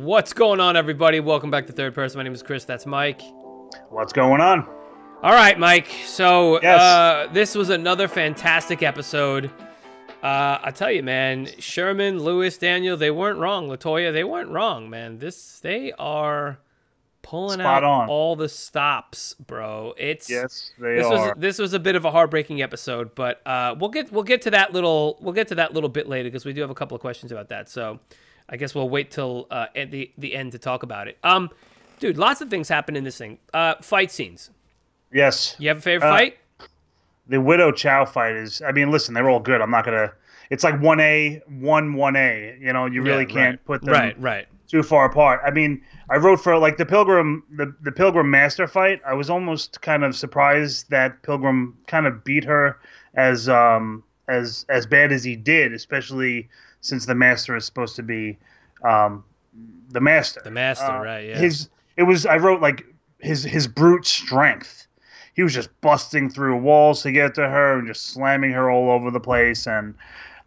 What's going on, everybody? Welcome back to Third Person. My name is Chris. That's Mike. What's going on? All right, Mike. So Yes. uh, this was another fantastic episode. Uh, I tell you, man, Sherman, Lewis, Daniel, they weren't wrong. LaToya, they weren't wrong, man. This they are pulling Spot out on. all the stops, bro. It's Yes, they this are. was this was a bit of a heartbreaking episode, but uh, we'll get we'll get to that little we'll get to that little bit later because we do have a couple of questions about that. So I guess we'll wait till uh, at the the end to talk about it. Um, dude, lots of things happen in this thing. Uh, fight scenes. yes. You have a favorite Uh, fight? The Widow Chau fight is. I mean, listen, they're all good. I'm not gonna. It's like one A, one one A. You know, you really Yeah, can't right. put them right, right. too far apart. I mean, I wrote for like the Pilgrim, the the Pilgrim Master fight. I was almost kind of surprised that Pilgrim kind of beat her as um as as bad as he did, especially since the Master is supposed to be um the Master. The master, Uh, right? Yeah. His it was I wrote like his his brute strength. He was just busting through walls to get to her and just slamming her all over the place and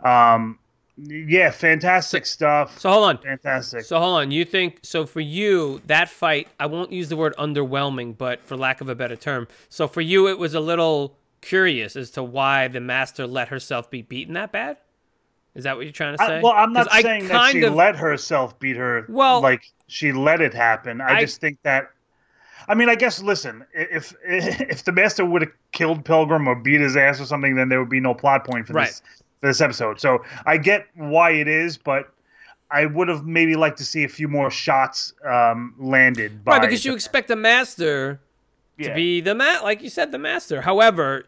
um yeah, fantastic stuff. so hold on. fantastic. So hold on. You think so for you that fight? I won't use the word underwhelming, but for lack of a better term, so for you it was a little curious as to why the master let herself be beaten that bad. Is that what you're trying to say? I, well, I'm not saying that she of- let herself beat her. Well- like she let it happen. I, I- just think that. I mean, I guess. Listen, if if the master would have killed Pilgrim or beat his ass or something, then there would be no plot point for Right. this for this episode. So I get why it is, but I would have maybe liked to see a few more shots um, landed. By right because you expect the master to be the mat, like you said, the master. However,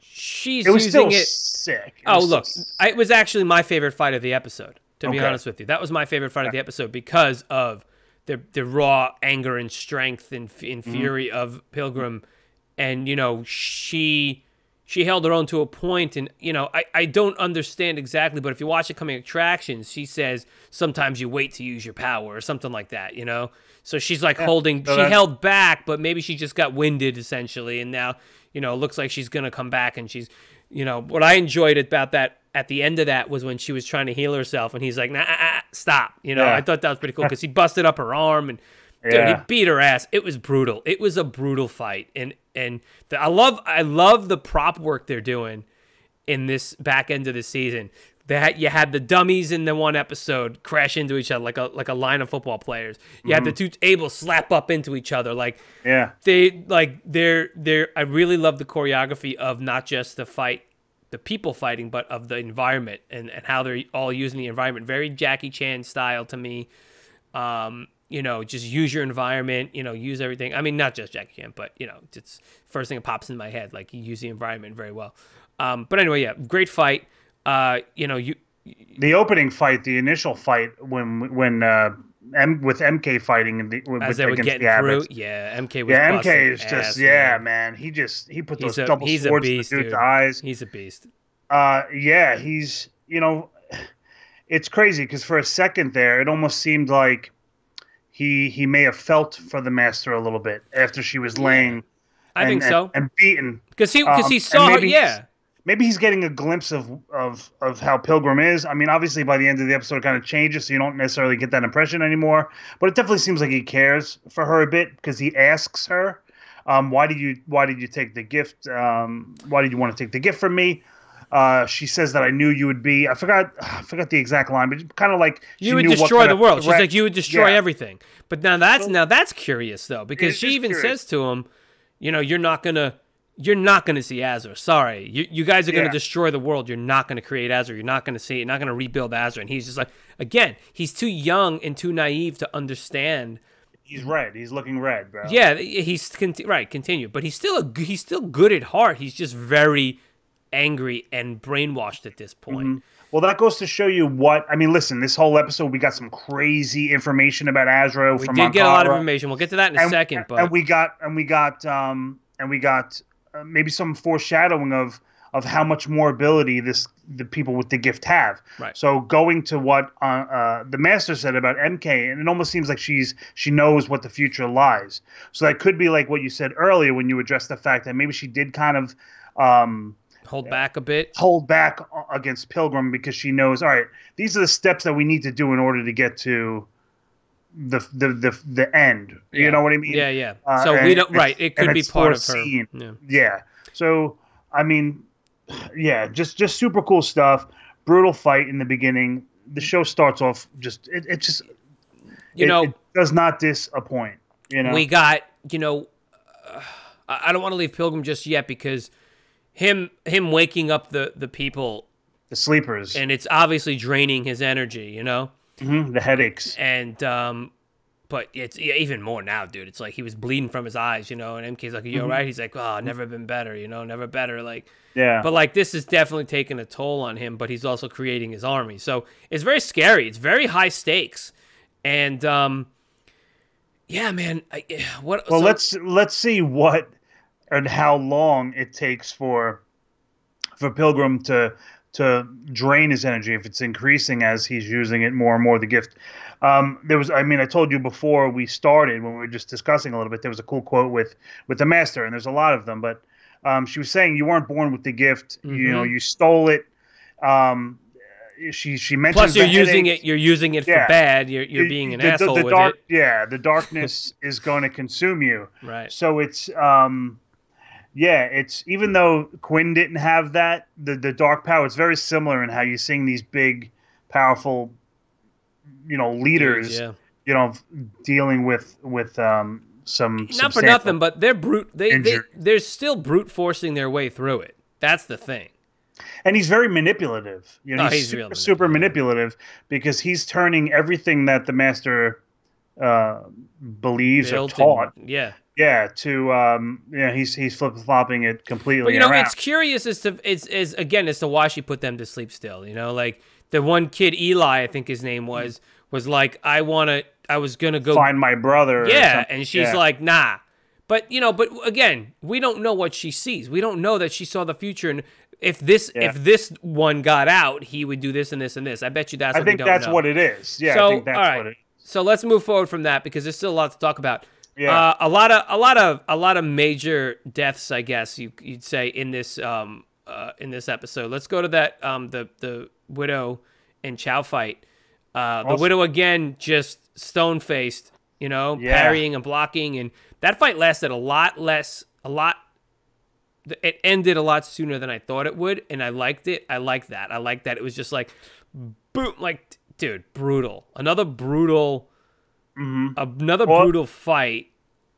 she's It was using still it. sick. It Oh, look, I, it was actually my favorite fight of the episode. To be honest with you, that was my favorite fight of the episode because of the the raw anger and strength and, and Mm-hmm. fury of Pilgrim, and you know she she held her own to a point, and you know I I don't understand exactly, but if you watch it coming attractions, she says sometimes you wait to use your power or something like that, you know. So she's like holding, so she held back, but maybe she just got winded essentially, and now you know it looks like she's gonna come back, and she's you know what I enjoyed about that at the end of that was when she was trying to heal herself, and he's like, "Nah, ah, ah, stop!" You know, Yeah. I thought that was pretty cool because he busted up her arm and dude, Yeah. he beat her ass. It was brutal. It was a brutal fight, and and the, I love I love the prop work they're doing in this back end of the season. That you had the dummies in the one episode crash into each other like a like a line of football players. You had the two able slap up into each other like yeah. they like they're they're I really love the choreography of not just the fight the people fighting but of the environment and, and how they're all using the environment. Very Jackie Chan style to me. Um you know just use your environment you know use everything. I mean not just Jackie Chan but you know it's first thing that pops in my head like you use the environment very well. Um but anyway yeah great fight uh you know you the opening fight, the initial fight when when uh, M, with MK fighting in the, with, as they were against getting the through yeah MK was Yeah, MK is just ass, yeah, man. He just he put He's those a- double he's a beast, in the dude's dude. eyes. he's a beast Uh, yeah, he's you know, it's crazy because for a second there, it almost seemed like he he may have felt for the master a little bit after she was laying. I and, think so And, beaten. because he because Um, he saw her yeah Maybe he's getting a glimpse of of of how Pilgrim is. I mean, obviously by the end of the episode, it kind of changes, so you don't necessarily get that impression anymore. But it definitely seems like he cares for her a bit because he asks her, um, "Why did you Why did you take the gift? Um, why did you want to take the gift from me?" Uh, she says that I knew you would be. I forgot. I forgot the exact line, but kind of like you would destroy the world. She's like, you would destroy Yeah. everything. But now that's So- now that's curious though, because she even curious. says to him, you know, you're not gonna, you're not gonna see Azor. Sorry, you, you guys are gonna Yeah. destroy the world. You're not gonna create Azor. You're not gonna see. You're not gonna rebuild Azor. And he's just like, again, he's too young and too naive to understand. He's red. He's looking red, bro. Yeah, he's conti- right. Continue, but he's still a he's still good at heart. He's just very angry and brainwashed at this point. Mm-hmm. Well, that goes to show you what I mean. Listen, this whole episode we got some crazy information about Azra We from did get a lot of information. We'll get to that in a and, second. But and we got and we got um and we got maybe some foreshadowing of of how much more ability this the people with the gift have. Right. So going to what uh, uh, the master said about MK, and it almost seems like she's she knows what the future lies. So that could be like what you said earlier when you addressed the fact that maybe she did kind of um, hold back a bit. hold back against Pilgrim because she knows, all right, these are the steps that we need to do in order to get to the the the, the end. Yeah. You know what I mean? Yeah, yeah. Uh, so we don't. Right. It could be part of her. Yeah. Yeah. So I mean, yeah, just just super cool stuff. Brutal fight in the beginning. The show starts off just it, it just You it- know, it does not disappoint. You know, we got you know uh, i I don't want to leave pilgrim just yet because him him waking up the the people the sleepers, and it's obviously draining his energy you know Mhm, the headaches. and um but it's yeah, even more now dude. It's like he was bleeding from his eyes you know and mk's like you all right he's like oh never been better you know never better like Yeah, but like this is definitely taking a toll on him but he's also creating his army. So it's very scary. It's very high stakes. And um yeah man I, what well, so- let's let's see what and how long it takes for for Pilgrim to to drain his energy if it's increasing as he's using it more and more. The gift. Um, there was, I mean, I told you before we started when we were just discussing a little bit. There was a cool quote with with the master, and there's a lot of them. But um, she was saying you weren't born with the gift. You know, you stole it. Um, she she mentioned Plus, you're using headaches. it. You're using it Yeah. for bad. You're you're being an the- the- asshole the with dark, it. Yeah, the darkness is going to consume you. Right. So it's um yeah, it's even though Quinn didn't have that, the the dark power, it's very similar in how you're seeing these big, powerful, you know, leaders, Yeah. you know, dealing with with um some Not for nothing, but they're brute. They, they they're still brute forcing their way through it. That's the thing. and he's very manipulative. You know, Oh, he's, he's super, real super manipulative because he's turning everything that the master uh, believes or Built taught, and- yeah. yeah, to um, yeah, he's he's flip flopping it completely. But you know, around. it's curious as to it's is again as to why she put them to sleep still. You know, like the one kid Eli, I think his name was, was like, I want to. I was gonna go find my brother. Yeah, and she's Yeah. like, nah. But you know, but again, we don't know what she sees. We don't know that she saw the future, and if this Yeah. if this one got out, he would do this and this and this. I bet you that's. I think that's know. what it is. Yeah, So, I think that's all right. what it. So let's move forward from that because there's still a lot to talk about. Yeah. Uh, a lot of a lot of a lot of major deaths, I guess you you'd say in this um uh, in this episode. Let's go to that um the the widow and Chau fight. Uh, the widow again just stone faced, you know, Yeah. parrying and blocking, and that fight lasted a lot less, a lot. It ended a lot sooner than I thought it would, and I liked it. I liked that. I liked that it was just like, boom, like dude, brutal. Another brutal, another Well- brutal fight.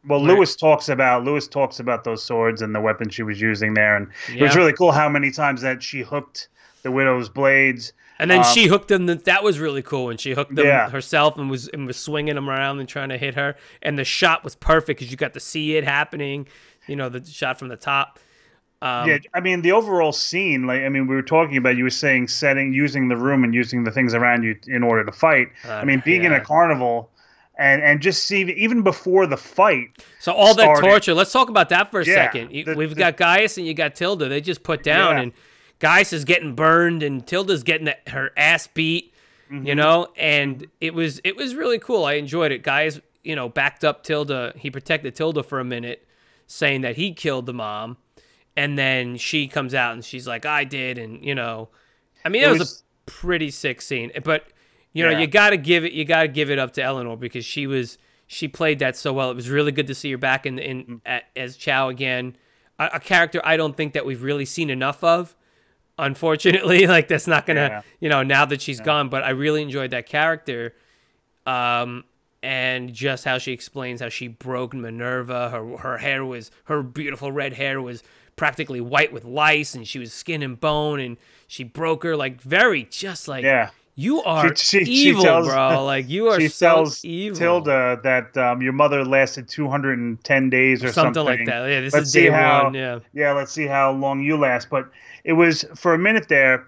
Well, Where- Lewis talks about Lewis talks about those swords and the weapon she was using there, and it was really cool how many times that she hooked the widow's blades. And then Um, she hooked them. That was really cool. And she hooked them Yeah. herself and was and was swinging them around and trying to hit her. And the shot was perfect because you got to see it happening. You know, the shot from the top. Um, yeah, I mean the overall scene. Like, I mean, we were talking about. You were saying setting, using the room, and using the things around you in order to fight. I mean, being in a carnival, and and just see even before the fight. So all that torture. Let's talk about that for a Yeah, second. The- We've the- got Gaius and you got Tilda. They just put down, Yeah. and Gaius is getting burned, and Tilda's getting the, her ass beat. Mm-hmm. You know, and it was it was really cool. I enjoyed it. Gaius, you know, backed up Tilda. He protected Tilda for a minute, saying that he killed the mom, and then she comes out and she's like, "I did," and you know, I mean, it, It was, was- a pretty sick scene. But you know, Yeah. you got to give it. You got to give it up to Eleanor because she was she played that so well. It was really good to see her back in in Mm. at, as Chau again, a, a character I don't think that we've really seen enough of. Unfortunately, like that's not gonna Yeah. you know now that she's gone. But I really enjoyed that character, um, and just how she explains how she broke Minerva. Her her hair was her beautiful red hair was practically white with lice, and she was skin and bone, and she broke her like very just like Yeah, you are she- she evil, tells- bro. Like you are she so tells evil. Tilda that um, your mother lasted 210 days or something, something, like that. Yeah, this Let's is see day how- one. Yeah, yeah, let's see how long you last. But it was for a minute there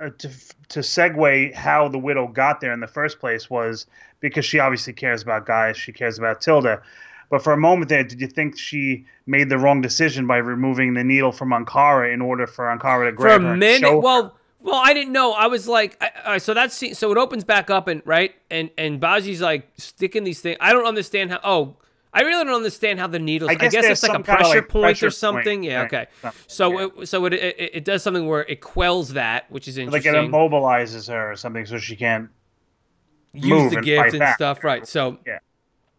uh, to to segue how the widow got there in the first place was because she obviously cares about guys, she cares about Tilda. But for a moment there, did you think she made the wrong decision by removing the needle from Ankara in order for Ankara to for grab a her? minute. Well, well, I didn't know. I was like, I, right, so that's so it opens back up and right, and and Bajie's like sticking these things. I don't understand how. Oh, I really don't understand how the needles. I guess, guess it's like a pressure like, point pressure or something. point, Yeah. Okay. So yeah. it, so it, it it does something where it quells that, which is interesting. like it immobilizes her or something, so she can't. use the gift and back. stuff. Right. So Yeah.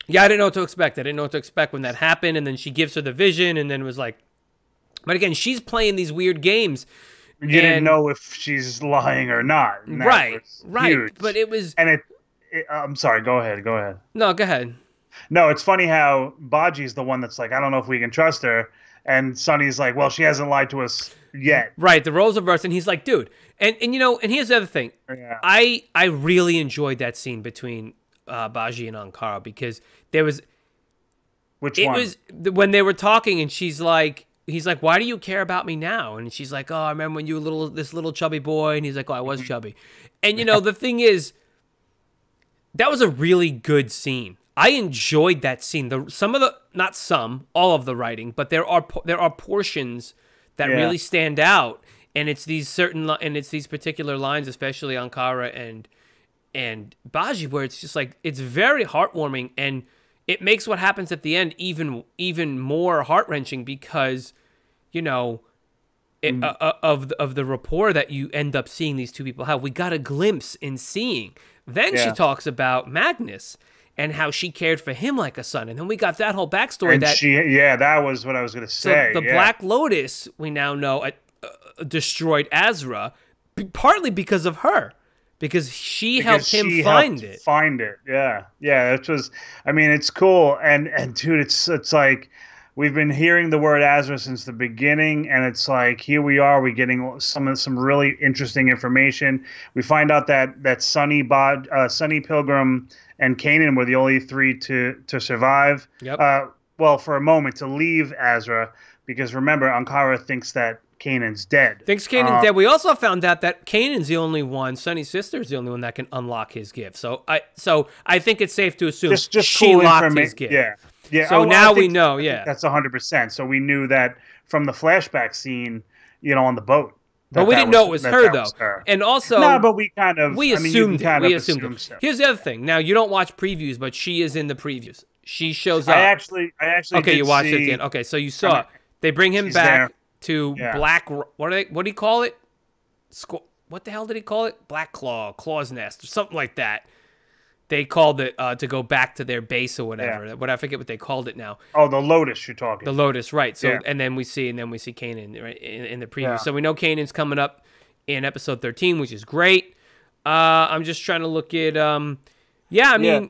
Yeah, I didn't know what to expect. I didn't know what to expect when that happened, and then she gives her the vision, and then was like, but again, she's playing these weird games. You didn't know if she's lying or not. Right. Right. huge. But it was and it, it. I'm sorry. Go ahead. Go ahead. no. Go ahead. No, it's funny how Bajie's the one that's like, I don't know if we can trust her, and Sunny's like, well, she hasn't lied to us yet. Right. The roles reversed, and he's like, dude, and and you know, and here's the other thing. Yeah. I I really enjoyed that scene between uh, Bajie and Ankara because there was Which it one? was when they were talking and she's like he's like why do you care about me now and she's like oh i remember when you were little this little chubby boy and he's like oh i Mm-hmm. was chubby and you know the thing is that was a really good scene i enjoyed that scene the some of the not some all of the writing but there are there are portions that Yeah. really stand out and it's these certain and it's these particular lines especially ankara and and Bajie, where it's just like it's very heartwarming and it makes what happens at the end even even more heart wrenching because you know it, uh, uh, of the, of the rapport that you end up seeing these two people have. We got a glimpse in seeing. Then she talks about Magnus and how she cared for him like a son, and then we got that whole backstory and that she, yeah, that was what I was gonna so say. the yeah. Black Lotus we now know uh, uh, destroyed Azra, b- partly because of her, because she Because helped him she find helped it. Find it, yeah, yeah. It was. I mean, it's cool, and and dude, it's it's like we've been hearing the word Azra since the beginning, and it's like here we are. We're getting some of some really interesting information. We find out that that Sunny Bod, uh, Sunny Pilgrim, and Kanan were the only three to to survive. Yep. Uh, well, for a moment to leave Azra, because remember, Ankara thinks that Kanan's dead. Thinks Kanan's Uh, dead. We also found out that Kanan's the only one. Sunny's sister is the only one that can unlock his gift. So I, so I think it's safe to assume just just she cool locked his gift. Yeah, yeah. So Oh, now we know, yeah. that's hundred percent. So we knew that from the flashback scene, you know, on the boat. But we didn't know it was that her that though. was her. And also, no, but we kind of we I mean, you assumed. We assumed assume it. so. Here's the other thing. Now you don't watch previews, but she is in the previews. She shows up. I actually, I actually. okay, you watched it see, again. Okay, so you saw I mean, it. They bring him back there. To Yeah. Black. What do they? What do you call it? Squ- what the hell did he call it? Black Claw, Claw's Nest, or something like that. They called it uh, to go back to their base or whatever. What I forget what they called it now. Oh, the Lotus you're talking. The Lotus, right? So Yeah. and then we see and then we see Kanan right, in, in the preview. Yeah. So we know Kanan's coming up in episode thirteen, which is great. Uh, I'm just trying to look at. Um, yeah, I Yeah. mean,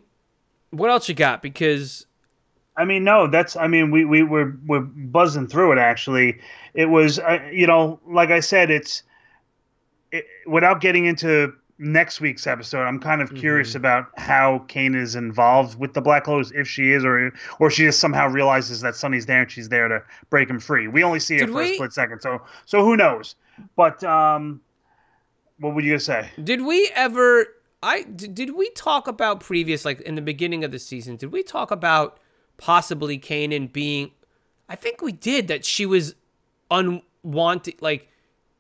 what else you got? Because I mean, no, that's. I mean, we we we're we're buzzing through it. Actually, it was. Uh, you know, like I said, it's. It, without getting into next week's episode, I'm kind of curious Mm-hmm. about how Kane is involved with the Black Lotus, if she is, or or she just somehow realizes that Sunny's there and she's there to break him free. We only see it Did for we- a split second, so so who knows? But um, what would you say? Did we ever? I d- did we talk about previous, like in the beginning of the season? Did we talk about possibly Kanan being? I think we did that she was unwanted, like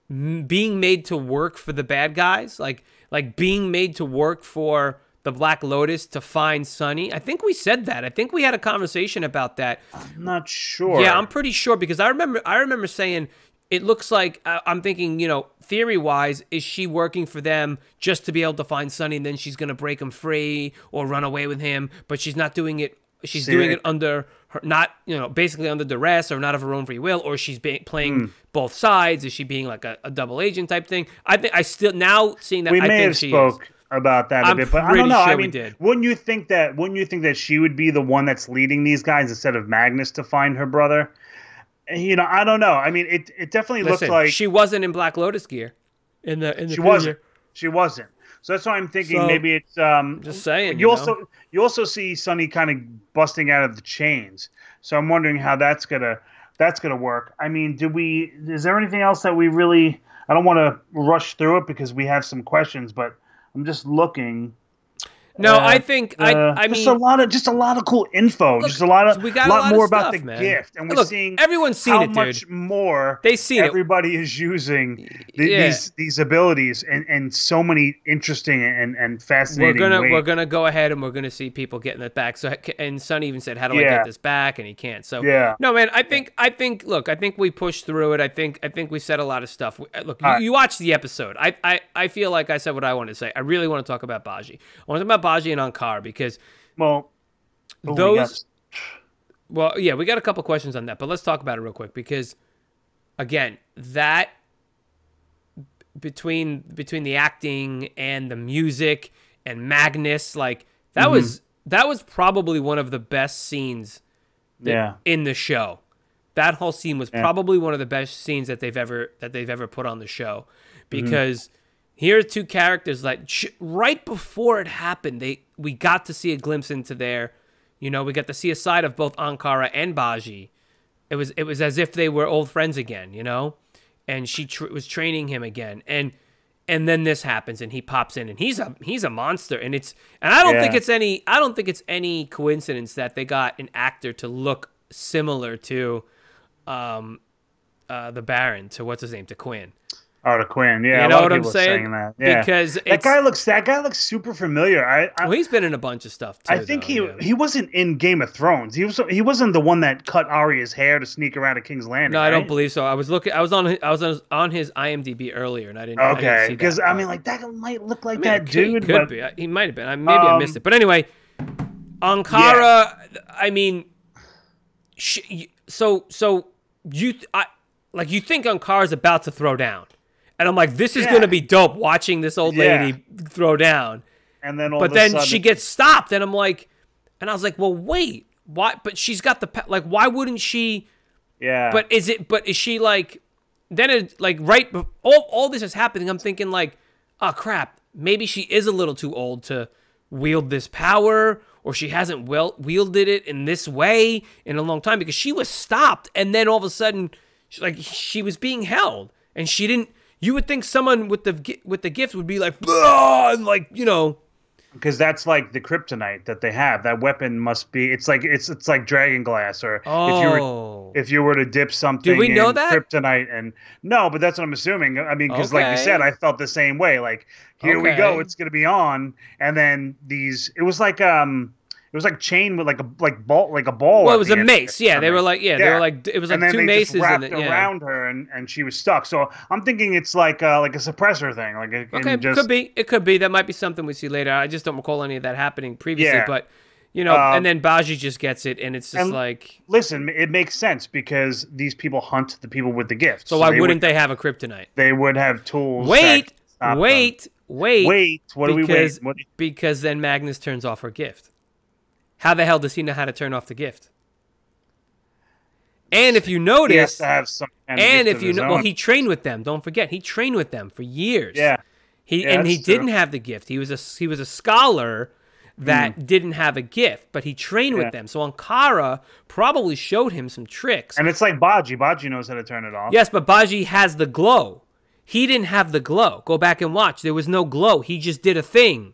being made to work for the bad guys, like like being made to work for the Black Lotus to find Sunny. I think we said that. I think we had a conversation about that. I'm not sure. Yeah, I'm pretty sure because I remember I remember saying it looks like uh, I'm thinking, you know, theory wise, is she working for them just to be able to find Sunny and then she's gonna break him free or run away with him? But she's not doing it. She's doing it- under her, not you know, basically under duress or not of her own free will, or she's be- playing Hmm. both sides. Is she being like a, a double agent type thing? I think I still now seeing that we I may think have she spoke is. about that a I'm bit, but I don't know. I sure we mean, did. wouldn't you think that? Wouldn't you think that she would be the one that's leading these guys instead of Magnus to find her brother? You know, I don't know. I mean, it it definitely Listen, looked like she wasn't in Black Lotus gear in the in the she wasn't. She wasn't. So that's why I'm thinking So, maybe it's um. Just saying. you You, know? also you also see Sunny kind of busting out of the chains. So I'm wondering how that's gonna that's gonna work. I mean, do we? Is there anything else that we really? I don't want to rush through it because we have some questions, but I'm just looking. No, Uh, I think I Uh, I just mean a lot of just a lot of cool info, Look, just a lot of we got a lot lot of more about the man. gift, and we're Look, seeing everyone's seen how it, dude. much more They've seen it. everybody is using the, Yeah. these these abilities and and so many interesting and and fascinating. We're fascinating. gonna ways. we're gonna go ahead and we're gonna see people getting it back. So and Sunny even said, "How do I get this back?" And he can't. So Yeah. no, man. I think I think look, I think we pushed through it. I think I think we said a lot of stuff. Uh, Look, you, All right. you watched the episode. I, I I feel like I said what I want to say. I really want to talk about Bajie. I want to talk about Bajie and Ankara because Well, oh, we those. got- Well, yeah, we got a couple questions on that, but let's talk about it real quick because, again, that between between the acting and the music and Magnus, like that Mm-hmm. was that was probably one of the best scenes that- yeah, in the show. That whole scene was Yeah. probably one of the best scenes that they've ever that they've ever put on the show, Mm-hmm. Here are two characters that right before it happened, they we got to see a glimpse into their, you know, we got to see a side of both Ankara and Bajie. It was it was as if they were old friends again, you know, and she tr- was training him again, and and then this happens and he pops in and he's a he's a monster and it's and I don't think it's any I don't think it's any coincidence that they got an actor to look similar to um uh the Baron to what's his name to Quinn. Oh, the Quinn. Yeah, You know what of I'm saying? that. Yeah. Because that guy looks that guy looks super familiar. I I, well, he's been in a bunch of stuff too. I think though, he yeah. he wasn't in Game of Thrones. He was he wasn't the one that cut Arya's hair to sneak around at King's Landing. No, I don't believe so. I was looking. I was on. I was on, on his IMDb earlier, and I didn't. I Okay, because that I mean, like that might look like I mean, that could, dude, He could but be. He might have been. I, maybe I missed Um, it. But anyway, Ankara. I mean, she, so so you I like you think Ankara's about to throw down, and I'm like, this is Yeah. gonna be dope watching this old Yeah. lady throw down. and then all But of a then sudden, she gets stopped, and I'm like, and I was like, well, wait, why? But she's got the like, why wouldn't she? yeah, But is it? But is she like? Then it like right. All all this is happening. I'm thinking like, oh crap. Maybe she is a little too old to wield this power, or she hasn't well wielded it in this way in a long time because she was stopped, and then all of a sudden, she, like she was being held, and she didn't. You would think someone with the with the gift would be like, and like you know, because that's like the kryptonite that they have. That weapon must be. It's like it's it's like dragon glass, or if you were oh, if you were to dip something Do we know that? kryptonite and no, but that's what I'm assuming. I mean, because like you said, I felt the same way. Like here we go, it's gonna be on, and then these. It was like um, it was like chain with like a like ball like a ball. well, it was a mace. Yeah, they were like, yeah, they were like, it was like two they maces wrapped it. Yeah. around her, and, and she was stuck. So I'm thinking it's like uh, like a suppressor thing, like a, Okay, just, could be. It could be. That might be something we see later. I just don't recall any of that happening previously. Yeah. But you know, Um, and then Bajie just gets it, and it's just and- like, Listen, it makes sense because these people hunt the people with the gifts. so why wouldn't would, they have a kryptonite? they would have tools? that Wait, them. wait, wait, wait. What do we wait? What, because then Magnus turns off her gift. How the hell does he know how to turn off the gift? And if you he has notice, to have some. kind of and if you know, well, he trained with them. Don't forget, he trained with them for years. yeah, He Yeah, and he true. didn't have the gift. He was a he was a scholar that hmm. didn't have a gift, but he trained. Yeah. with them. So Ankara probably showed him some tricks. and it's like Bajie. Bajie knows how to turn it off. yes, but Bajie has the glow. He didn't have the glow. Go back and watch. There was no glow. He just did a thing.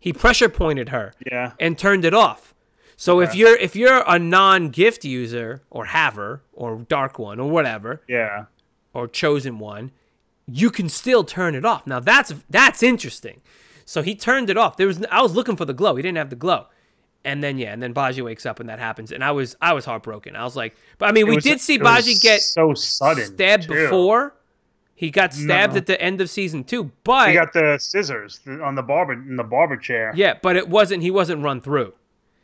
He pressure pointed her Yeah. and turned it off. So if you're if you're a non-gift user or haver or dark one or whatever, Yeah. or chosen one, you can still turn it off. Now that's that's interesting. So he turned it off. There was I was looking for the glow. He didn't have the glow. And then yeah, and then Bajie wakes up and that happens. And I was I was heartbroken. I was like, but I mean, It we was- did see Bajie get so sudden. stabbed too. before. He got stabbed No. at the end of season two, but He got the scissors on the barber in the barber chair. yeah, but it wasn't. He wasn't run through.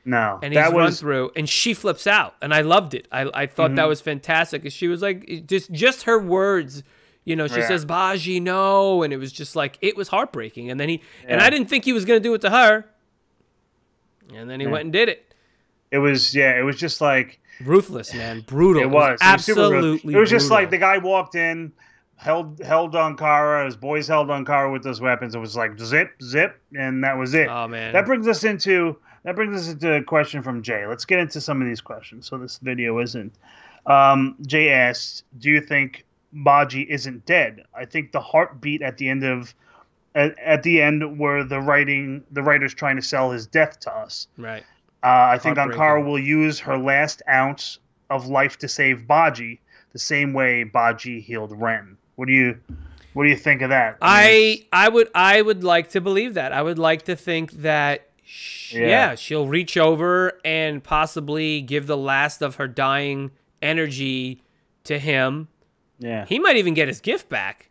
No, and he's that run through and she flips out and i loved it i, I thought Mm-hmm. that was fantastic and she was like just just her words you know she Yeah. says bajie no and it was just like it was heartbreaking and then he and i didn't think he was going to do it to her and then he Yeah. went and did it it was yeah. It was just like ruthless man brutal it was It was absolutely It was just like the guy walked in, held held Ankara. His boys held Ankara with those weapons. It was like zip zip, and that was it. oh man That brings us into that brings us into a question from Jay. Let's get into some of these questions. So this video isn't. Um, Jay asked, "Do you think Bajie isn't dead?" I think the heartbeat at the end of at, at the end where the writing the writers trying to sell his death to us. right Uh, I think Ankara will use her last ounce of life to save Bajie, the same way Bajie healed Ren. What do you what do you think of that? I I would I would like to believe that. I would like to think that yeah. Yeah. she'll reach over and possibly give the last of her dying energy to him. yeah. He might even get his gift back.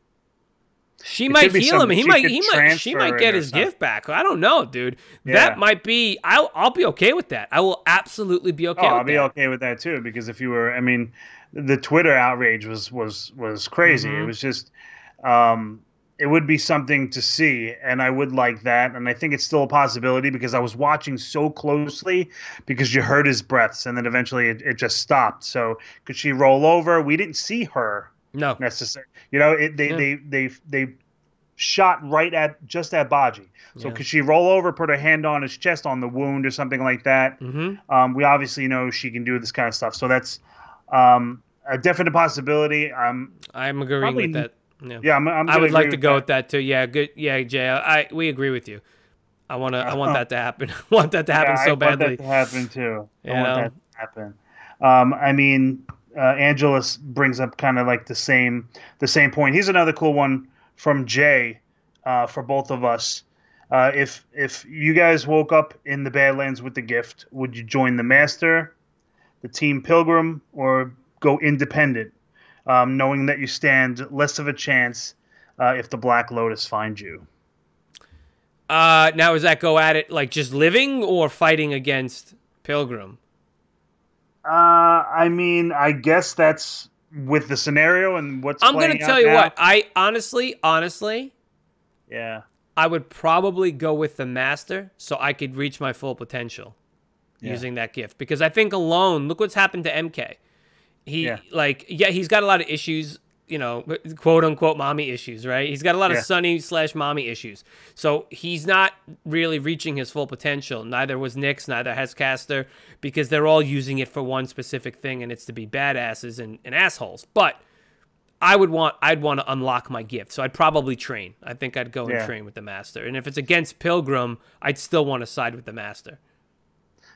She It might heal him. He might. He might. She might get his gift back. I don't know, dude. Yeah. That might be. I'll. I'll be okay with that. I will absolutely be okay oh, I'll be that. okay with that too because if you were, I mean, the Twitter outrage was was was crazy. Mhm. It was just, um, it would be something to see, and I would like that, and I think it's still a possibility because I was watching so closely because you heard his breaths, and then eventually it, it just stopped. So could she roll over? We didn't see her No. necessarily. You know, it, they, Yeah. they they they shot right at just at Bajie. So Yeah. could she roll over, put her hand on his chest on the wound or something like that? Mm-hmm. Um, we obviously know she can do this kind of stuff. So that's um, a definite possibility. i'm I'm agreeing with that. Yeah. yeah, I'm, I'm I would like to go that. with that too. Yeah. Good. Yeah, Jay. I. we agree with you. I want to. I want Uh-huh. that to happen. I want that to happen Yeah, so I badly. Want that to happen too. You I want that to happen. Um, I mean, uh, Angelus brings up kind of like the same the same point. He's another cool one from Jay uh, for both of us. Uh, if if you guys woke up in the Badlands with the gift, would you join the Master, the Team Pilgrim, or go independent, um, knowing that you stand less of a chance uh, if the Black Lotus finds you? Uh, now is that go at it like just living or fighting against Pilgrim? Uh, I mean, I guess that's with the scenario and what's. I'm gonna tell you now. what. I honestly, honestly, Yeah. I would probably go with the master so I could reach my full potential Yeah. using that gift because I think alone, look what's happened to MK. He Yeah. like yeah, he's got a lot of issues, you know, quote unquote mommy issues, right? He's got a lot Yeah. of Sunny slash mommy issues. So he's not really reaching his full potential. Neither was Nix, neither has Castor, because they're all using it for one specific thing and it's to be badasses and, and assholes. But I would want I'd want to unlock my gift. So I'd probably train. I think I'd go and Yeah. train with the master. And if it's against Pilgrim, I'd still want to side with the master.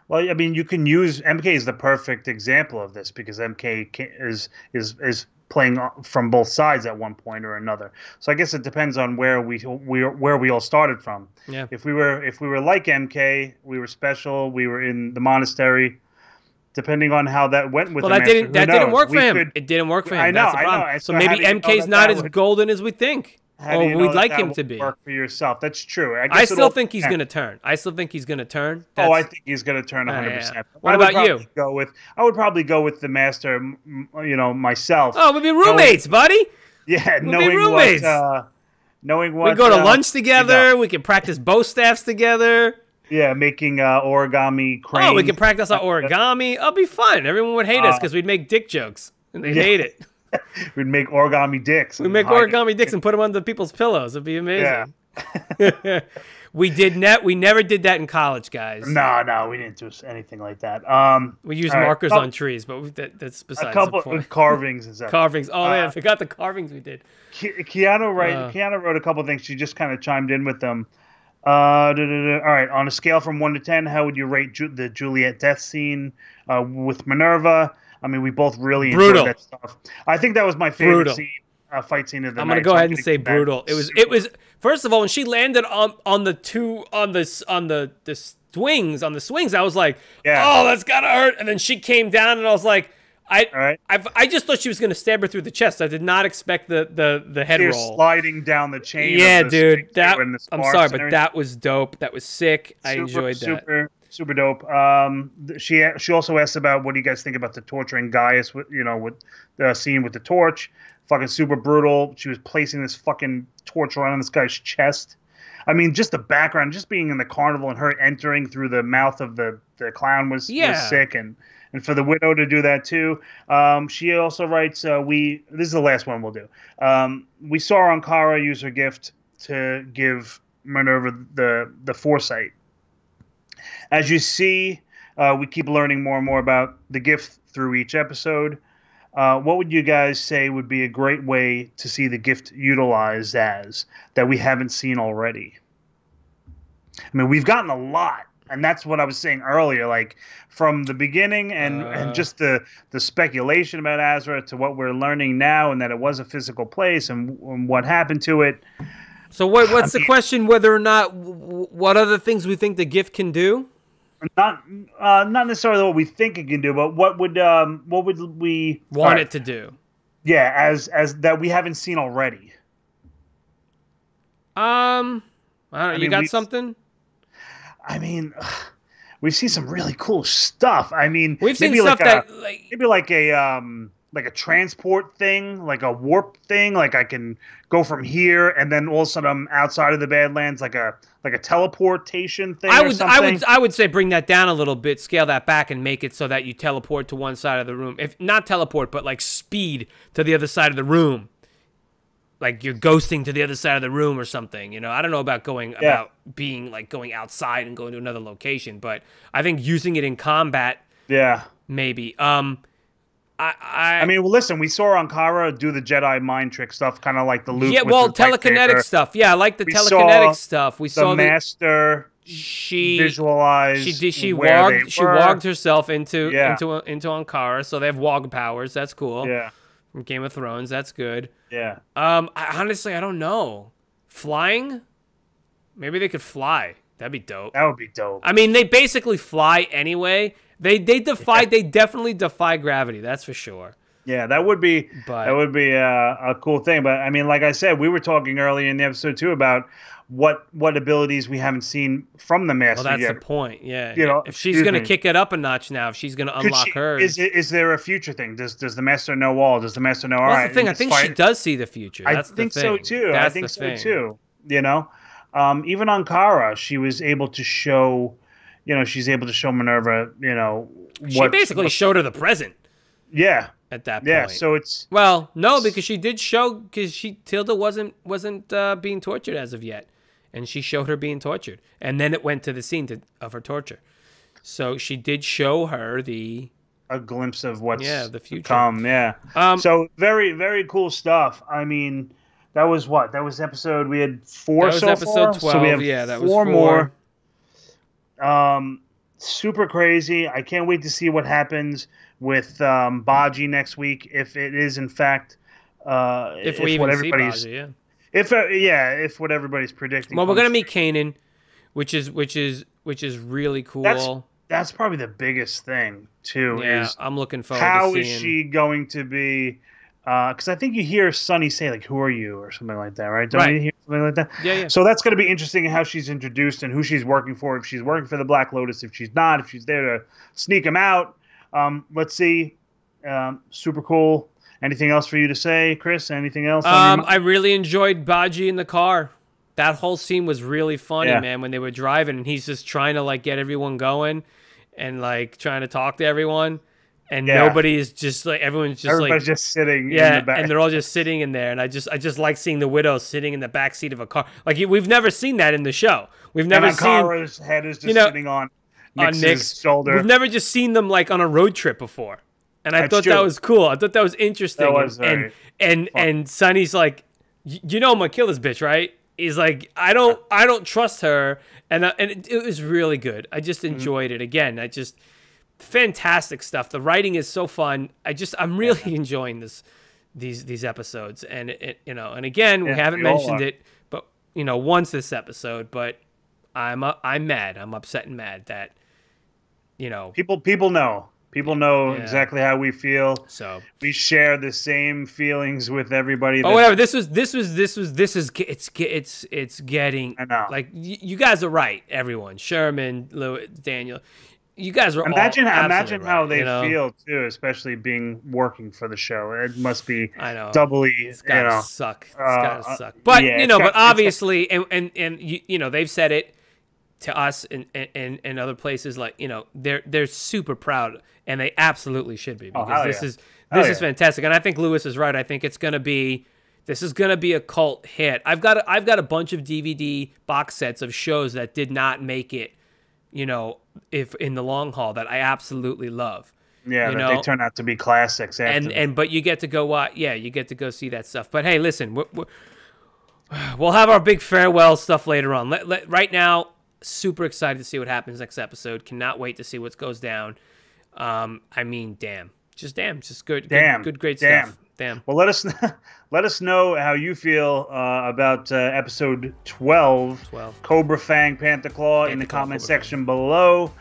Well, I mean, you can use MK is the perfect example of this because MK is is is playing from both sides at one point or another. So I guess it depends on where we we where we all started from. Yeah. If we were if we were like MK, we were special. We were in the monastery. Depending on how that went with Well, that didn't that didn't knows? work for him. could- it didn't work for him. I know, That's the I know. So so maybe how do you know MK's not as golden as we think. How do you we'd like him to be. Work for yourself. That's true. I, I still think he's going to turn. I still think he's going to turn. Oh, I think he's going to turn Yeah, 100. yeah. percent What about you? Go with I would probably go with the master. You know myself. Oh, we'd be roommates, buddy. yeah, be knowing roommates. what. Uh, knowing what. We go to uh, lunch together. We can practice bow staffs together. Yeah, making uh, origami cranes. Oh, we can practice our origami. It'll be fun. Everyone would hate us Uh, because we'd make dick jokes, and they'd yeah. hate it. We'd make origami dicks. We make hide it. origami dicks and put them under people's pillows. It'd be Yeah. amazing. we did net. We never did that in college, guys. No, no, we didn't do anything like that. Um, We used right, markers couple- on trees, but that, that's besides a couple the point. of carvings and stuff. carvings. Oh man, I Uh, forgot the carvings we did. Ke- Keanu right? Uh. Keanu wrote a couple things. She just kind of chimed in with them. Uh, da, da, da. All right, on a scale from one to ten, how would you rate Ju- the Juliet death scene uh, with Minerva? I mean, we both really enjoyed that stuff. I think that was my favorite Brutal. scene, uh, fight scene of the I'm night. gonna go so ahead and say brutal. It was. It was. First of all, when she landed on on the two on the on the the swings on the swings, I was like, Yeah. oh, that's gotta hurt. And then she came down, and I was like, I. All right. I, I just thought she was gonna stab her through the chest. I did not expect the the the head You're roll. sliding down the chain. of Yeah, the dude. That and I'm sorry, but that was dope. That was sick. I enjoyed that. Super, super dope. Um, she she also asked about what do you guys think about the torturing Gaius with you know with the scene with the torch. Fucking super brutal. She was placing this fucking torch around this guy's chest. I mean, just the background, just being in the carnival and her entering through the mouth of the, the clown was, Yeah. was sick, and and for the widow to do that too. Um, she also writes, uh, "We this is the last one we'll do. Um, we saw Ankara use her gift to give Minerva the the foresight. As you see, uh, we keep learning more and more about the gift through each episode. Uh, what would you guys say would be a great way to see the gift utilized as that we haven't seen already? I mean, we've gotten a lot, and that's what I was saying earlier. Like from the beginning, and Uh. and just the the speculation about Azra to what we're learning now, and that it was a physical place, and, and what happened to it. So what? What's I the mean- question? Whether or not what other things we think the gift can do? Not uh, not necessarily what we think it can do, but what would um what would we Want right, it to do? Yeah, as as that we haven't seen already. Um, I don't know. you mean, got something? I mean, we've seen some really cool stuff. I mean, We've seen maybe stuff like a, that like maybe like a um like a transport thing, like a warp thing. Like I can go from here, and then all of a sudden I'm outside of the Badlands, like a like a teleportation thing. I or would something. I would I would say bring that down a little bit, scale that back, and make it so that you teleport to one side of the room. If not teleport, but like speed to the other side of the room. Like you're ghosting to the other side of the room or something. You know, I don't know about going Yeah. about being like going outside and going to another location, but I think using it in combat Yeah. maybe. Um, I I, I mean, well, listen, we saw Ankara do the Jedi mind trick stuff, kind of like the Luke. yeah, with well, the telekinetic stuff. Yeah, I like the We telekinetic stuff. We The saw the master she visualized. She did. She warged. She warged herself into Yeah. into into Ankara, so they have warg powers. That's cool. Yeah, From Game of Thrones, that's good. yeah. Um, I, honestly, I don't know. Flying? Maybe they could fly. That'd be dope. That would be dope. I mean, they basically fly anyway. They they defy. They definitely defy gravity. That's for sure. Yeah, that would be But- that would be a, a cool thing. But I mean, like I said, we were talking earlier in the episode too about what what abilities we haven't seen from the master. Well, that's yet. the point. Yeah. You know, if she's gonna me. kick it up a notch now, if she's gonna Could unlock she- hers. Is is there a future thing? Does does the master know all? Does the master know all well, right? that's the thing. I think she does see the future. I That's the think so too. I think so thing. too. You know, um, even Ankara, she was able to show. You know, she's able to show Minerva. You know, She what basically showed her the present Yeah, at that point. yeah. So it's Well, no, because she did show because she Tilda wasn't wasn't uh, being tortured as of yet, and she showed her being tortured, and then it went to the scene to, of her torture. So she did show her the a glimpse of what's Yeah, the future. come. Yeah. um. so very very cool stuff. I mean, that was what that was episode. We had four that was so episode far. twelve. So we have yeah, that was four four. more. Um, super crazy. I can't wait to see what happens with um, Bajie next week. If it is in fact, uh, If we what even see everybody's, Bajie, yeah. if uh, yeah, if what everybody's predicting. Well, we're gonna meet Kanan, which is which is which is really cool. That's- That's probably the biggest thing too. yeah, Is I'm looking forward how is she going to be? Because I think you hear Sunny say like, "Who are you?" or something like that, right? Don't Right. you hear something like that? Yeah, yeah. So that's going to be interesting how she's introduced and who she's working for. If she's working for the Black Lotus, if she's not, if she's there to sneak him out. Um, let's see. Um, super cool. Anything else for you to say, Chris? Anything else? Um, I really enjoyed Bajie in the car. That whole scene was really funny, Yeah. man. When they were driving, and he's just trying to like get everyone going, and like trying to talk to everyone, and Yeah. nobody is just like everyone's just Everybody's like just sitting in yeah, the back. and they're all just sitting in there, and I just I just like seeing the widow sitting in the back seat of a car. Like we've never seen that in the show. We've never and seen Ankara's head is just you know, sitting on on Nick's shoulder. We've never just seen them like on a road trip before, and I That's thought that was cool. I thought that was interesting. That was and and and Sunny's like, you know, I'm gonna kill this bitch, right? He's like, I don't, I don't trust her, and I, and it, it was really good. I just Mm-hmm. enjoyed it again. I just fantastic stuff. The writing is so fun. I just, I'm really enjoying this, these these episodes, and it, you know, and again, we haven't we mentioned it, but you know, once this episode, but I'm uh, I'm mad. I'm upset and mad that, you know, people people know. People know Yeah. exactly how we feel. so. We share the same feelings with everybody. That's- whatever. This was this was this was this is it's it's it's getting I know. like you guys are right. Everyone, Sherman, Lewis, Daniel, you guys are Imagine, imagine how they you know? feel too, especially being working for the show. It must be I know. doubly, It's you gotta know. suck. It's uh, gotta uh, suck. But yeah, you know, got- but obviously, and and and you, you know, they've said it to us and and and other places. Like you know, they're they're super proud, and they absolutely should be because Oh, this yeah. is this is yeah. fantastic. And I think Lewis is right. I think it's gonna be. This is gonna be a cult hit. I've got a, I've got a bunch of DVD box sets of shows that did not make it, you know, if in the long haul that I absolutely love Yeah, you that they turn out to be classics. And and but you get to go watch yeah you get to go see that stuff. But hey listen we're, we're, we'll have our big farewell stuff later on. Let, let, right now super excited to see what happens next episode. Cannot wait to see what goes down. Um i mean damn. Just damn. Just good Damn, good, good great damn. stuff damn well, let us let us know how you feel uh, about uh, episode twelve, 12 Cobra Fang Panther Claw, in the comment Cobra section below.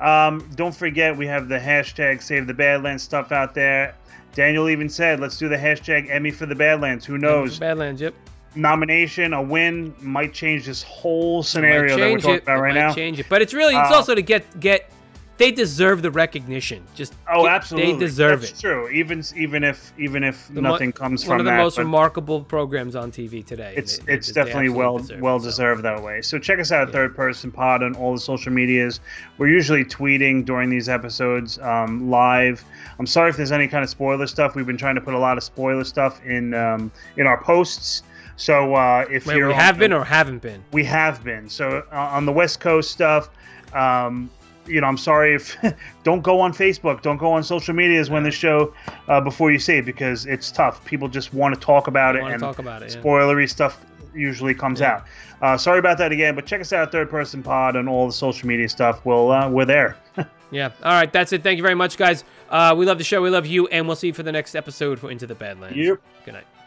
Um, don't forget we have the hashtag Save the Badlands stuff out there. Daniel even said, "Let's do the hashtag Emmy for the Badlands." Who knows? badlands yep nomination, a win might change this whole scenario that we're change talking it. about It right might now. Change it, but it's really it's Uh, also to get get. They deserve the recognition. Just Oh, absolutely. they deserve it. That's it. true. Even even if even if The nothing comes One of the that, most remarkable programs on TV today. it's they- it's they definitely well deserve well so. deserved that way. So check us out at Third Person Pod on all the social medias. We're usually tweeting during these episodes um, live. I'm sorry if there's any kind of spoiler stuff. We've been trying to put a lot of spoiler stuff in um, in our posts. So uh, if Wait, you're we on have been or haven't been. we have been. So uh, on the West Coast stuff, um, you know, I'm sorry if don't go on Facebook, don't go on social medias when the show uh, before you see it because it's tough. People just want to talk about it and talk about it. Yeah. spoilery stuff usually comes Yeah. out. Uh, sorry about that again, but check us out at Third Person Pod and all the social media stuff. We'll uh, we're there. Yeah. All right. That's it. Thank you very much, guys. Uh, we love the show. We love you, and we'll see you for the next episode for Into the Badlands. Yep. Good night.